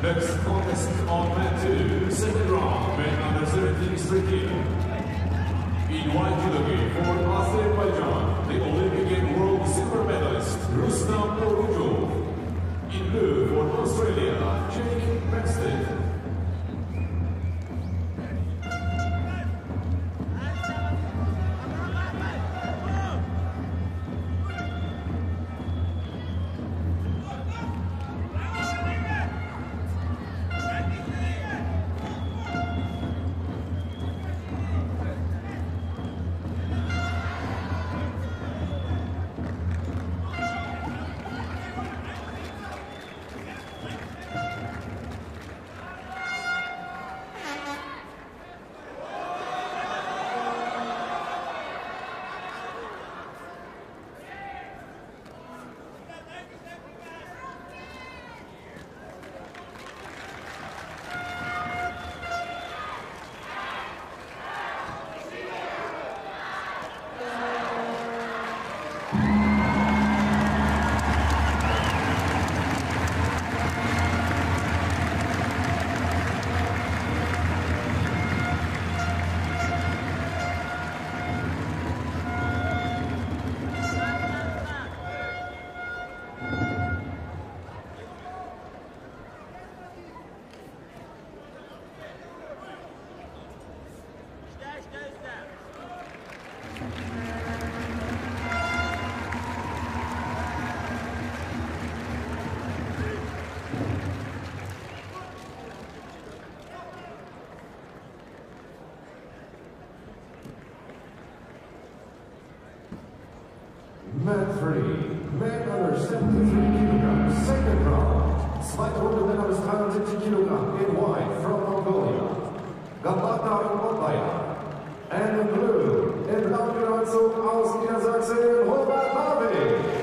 Next contest on Matthew, second round, men under 17 striking. In one kilogram, Man three, man under 73 kilograms, second round. Slightly older than 150 kilograms in white from Mongolia. Galata Motaya. And in blue, in Laukeranzug aus Niedersachsen, Robert Harvey.